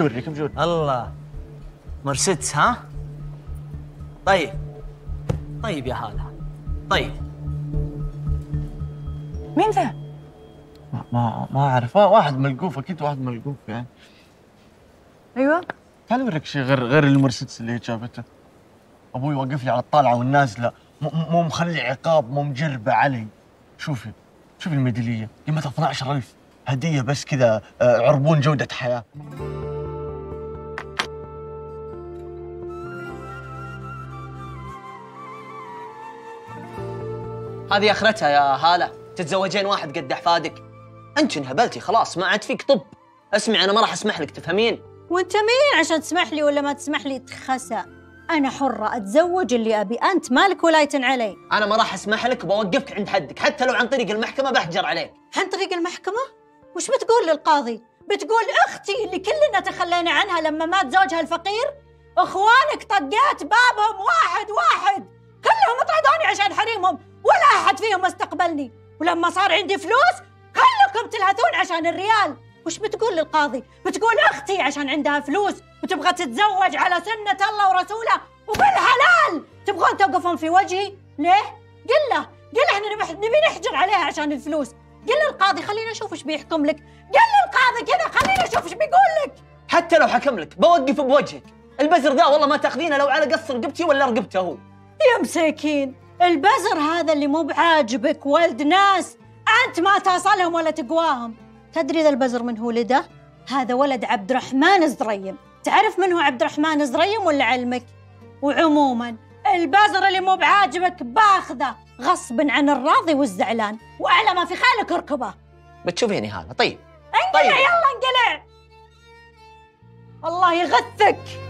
اوريك بجوري الله. مرسيدس ها؟ طيب. طيب يا هلا طيب. مين ذا؟ ما ما, ما أعرف. واحد ملقوف أكيد واحد ملقوف يعني. أيوه. تعال اوريك شيء غير غير المرسيدس اللي هي جابته أبوي وقف لي على الطالعة والنازله مو- مو مخلي عقاب مو مجربة علي. شوفي شوفي الميدالية. قيمتها 12000 هدية بس كذا آه، عربون جودة حياة. هذه آخرتها يا هالة. تتزوجين واحد قد أحفادك. أنت انهبلتي خلاص ما عاد فيك طب. اسمعي أنا ما راح أسمح لك تفهمين؟ وأنت مين عشان تسمح لي ولا ما تسمح لي؟ تخسى أنا حرة أتزوج اللي أبي. أنت مالك ولاية علي. أنا ما راح أسمح لك بوقفك عند حدك. حتى لو عن طريق المحكمة بحجر عليك. عن طريق المحكمة؟ وش بتقول للقاضي؟ بتقول أختي اللي كلنا تخلينا عنها لما مات زوجها الفقير؟ إخوانك طقيت بابهم واحد واحد. ولا احد فيهم استقبلني ولما صار عندي فلوس كلكم تلهثون عشان الريال. وش بتقول للقاضي؟ بتقول أختي عشان عندها فلوس وتبغى تتزوج على سنة الله ورسوله وبالحلال تبغون توقفون في وجهي؟ ليه؟ قل له. قل له إحنا نبي- نبي نحجر عليها عشان الفلوس. قل للقاضي خلينا نشوف إيش بيحكم لك. قل للقاضي كذا خلينا نشوف إيش بيقول لك. حتى لو حكم لك بوقف بوجهك. البزر ذا والله ما تاخذينه لو على قص رقبتي ولا رقبته. هو يا مساكين البزر هذا اللي مو بعاجبك ولد ناس. أنت ما تصلهم ولا تقواهم. تدري ذا البزر من هو ولده هذا ولد عبد الرحمن زريم تعرف من هو عبد الرحمن زريم ولا علمك؟ وعموما البزر اللي مو بعاجبك باخذه غصب عن الراضي والزعلان. وأعلى ما في خالك اركبه بتشوفيني هذا طيب. انقلع طيب. يلا انقلع. الله يغثك.